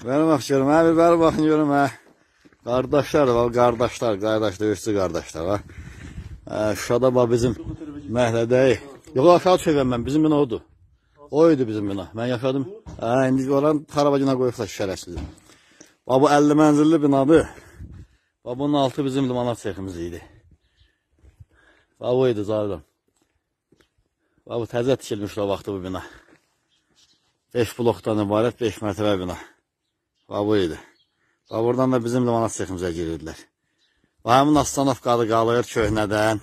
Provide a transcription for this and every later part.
Bəri bax görüm, hə, bir bəri baxın görüm, hə. Qardaşlar var, qardaşlar, qardaş döyüşçü qardaşlar. Hə, Şuşada bax bizim məhəllədə. Yox, aşağı çəkəm mən, bizim bina odur. O idi bizim bina. Mən yaşadım. Hə, indi oran xarabacına qoyublar şərəfsizdir. Bax bu 50 mənzilli binadır. Bax bunun altı bizim limonat seximiz idi. Bax o idi zalim. Bax bu təzə tikilmiş o vaxtı bu bina. 5 blokdan ibarət 5 mərtəbə bina. Bax bu idi. Bax buradan da bizim limonat seximizə girirdilər. Bax həmin Astanovkadı qalır köhnədən.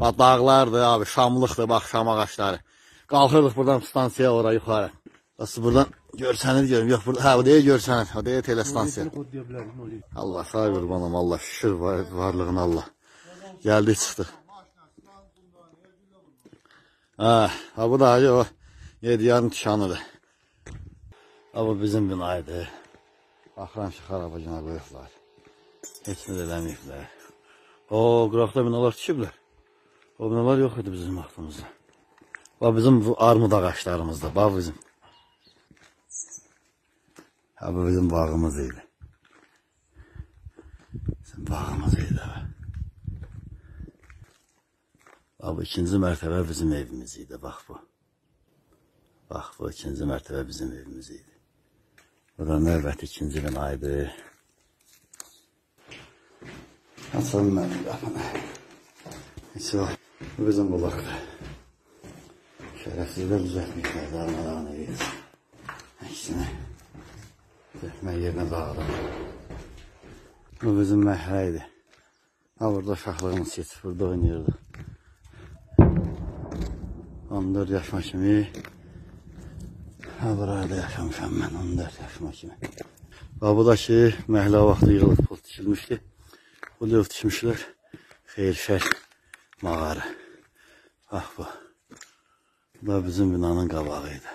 Bax dağlardır abi, şamlıqdır, bax şam ağaçları. Qalxırdıq buradan stansiyaya ora yuxarı. Bax buradan görsənir görüm. Yox, burada, hə, deyə görsənir. O deyə telestansiya. Allah sağ qurbanım, Allah şükür var, varlığına Allah. Gəldik, çıxdıq. Hə, ha bu da o Yediyarın tişanıdır. Ha bu bizim binaydı. Baxıram ki, xarabacına qoyublar. Heç nə eləməyiblər. O, qıraqda binalar tikiblər. O binalar yox idi bizim vaxtımızda. Bax bizim bu armud ağaçlarımızda, bax bizim. Ha bu bizim bağımız idi. Bizim bağımız idi. Bax bu ikinci mərtəbə bizim evimiz idi, bax bu. Bax bu ikinci mərtəbə bizim evimiz idi. Bu da növbəti ikinci binaydı. Açalım mənim qapını. Heç o, bu bizim bulaqdır. Şərəfsizlər düzəltmişlər, darmadağın edir. Əksinə, dökmə yerinə dağılır. Bu bizim məhlə idi. Ha burada uşaqlığımız keçib, burada oynayırdıq. 14 yaşıma kimi Ha burada yaşamışam mən 14 yaşıma kimi. Və bu da ki, məhlə vaxtı yığılıb pul tikilmişdi. Bu löv tikmişlər. Xeyir şər mağarı. Bax bu. Bu da bizim binanın qabağı idi.